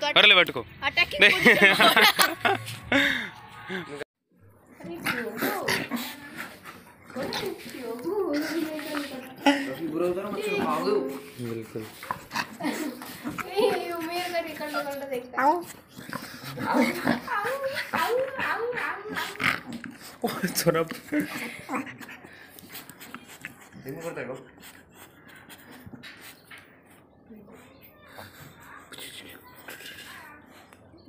कर ले बैठ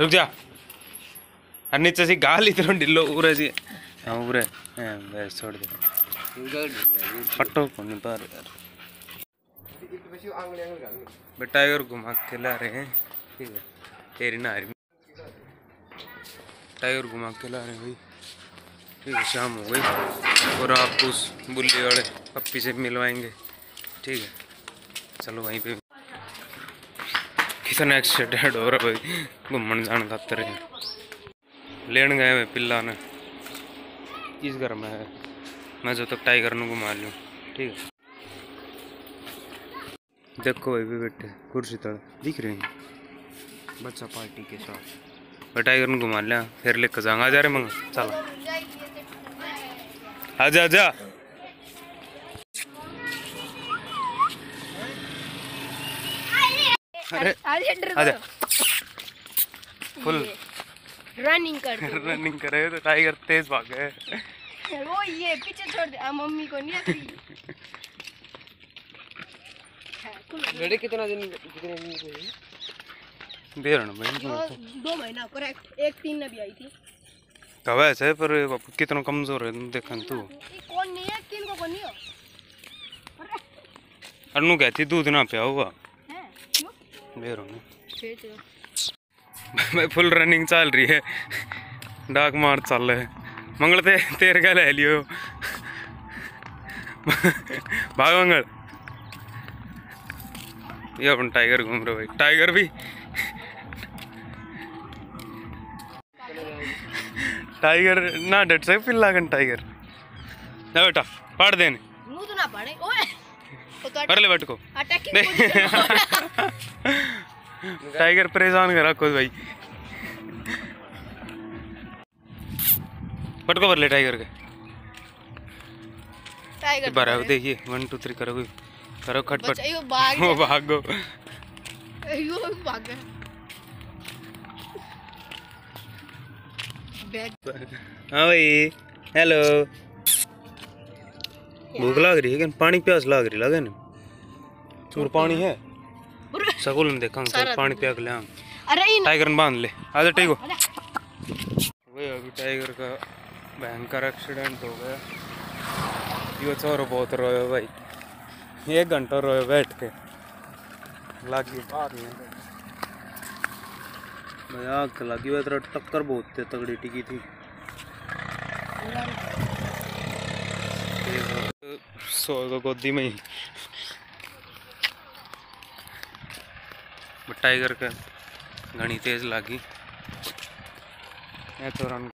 रुक जा। उरे जी हाँ उरे हाँ। छोड़ दे। पट्टो को नहीं पार यार। बेटा और घुमा के ला रहे हैं ठीक है तेरी ना रही टाइगर घुमा के ला रहे हैं भाई। ठीक है शाम हो गई और आप उस बुल्ली वाले पप्पी से मिलवाएँगे। ठीक है। चलो वहीं पे। कितना एक्साइटेड हो रहा भाई। घूमन जाने खातर है लेन गए मैं पिल्ला ने। इस घर में है। मैं जो तक टाइगर ने घुमा लूँ। ठीक है। देखो भाई भी बैठे। कुर्सी तड़ दिख रहे हैं। बच्चा पार्टी के साथ। टाइगर ने घुमा लिया। फिर लेकर जाऊँगा। जा रहे मंगा। चलो। आजा आजा। अरे आजा। फुल। रनिंग कर दो। रनिंग करे तो टाइगर तेज भागे वो ये पीछे छोड़ दे। आ, मम्मी को नहीं आती। लड़े कितना दिन कितने दिन के लिए? दे रहा ना भाई। दो महीना करेक्ट एक तीन में भी आई थी। कब ऐसे पर कितना कमज़ोर है तुम देखा तू कौन नहीं है तीन को कौन हो अनु कहती, दूध ना पिया हुआ। हैं क्यों हूँ भाई फुल रनिंग चल रही है। डाक मार चल रहे मंगल, ते, तेर का ले लियो? भाग मंगल। ये अपन टाइगर घूम रहे भाई। टाइगर भी? टाइगर ना डट से पिल्ला कन टाइगर ना बेटा पाड़ देने। मुँह तो ना पड़े ओए। तो कर ले बेट को अटैकिंग टाइगर परेशान करा खुद भाई। पटको भर ले टाइगर के। टाइगर बार आओ देखिए वन टू थ्री करो करो खटपट। वो भागो। यो भाग हाँ भाई हेलो भूख लग रही है पानी प्यास लग रही लगे ना पानी है। सकूल में देखा पानी पिया के ले अरे टाइगर ने बाँध ले। आजा टेको वही अभी टाइगर का भयंकर एक्सीडेंट हो गया। ये चोर बहुत रोयो भाई। एक घंटा रोयो बैठ के। लगी बात लगी हुआ टक्कर बहुत तगड़ी टिकी थी। गोदी में ही। टाइगर का घनी तेज लागी। तो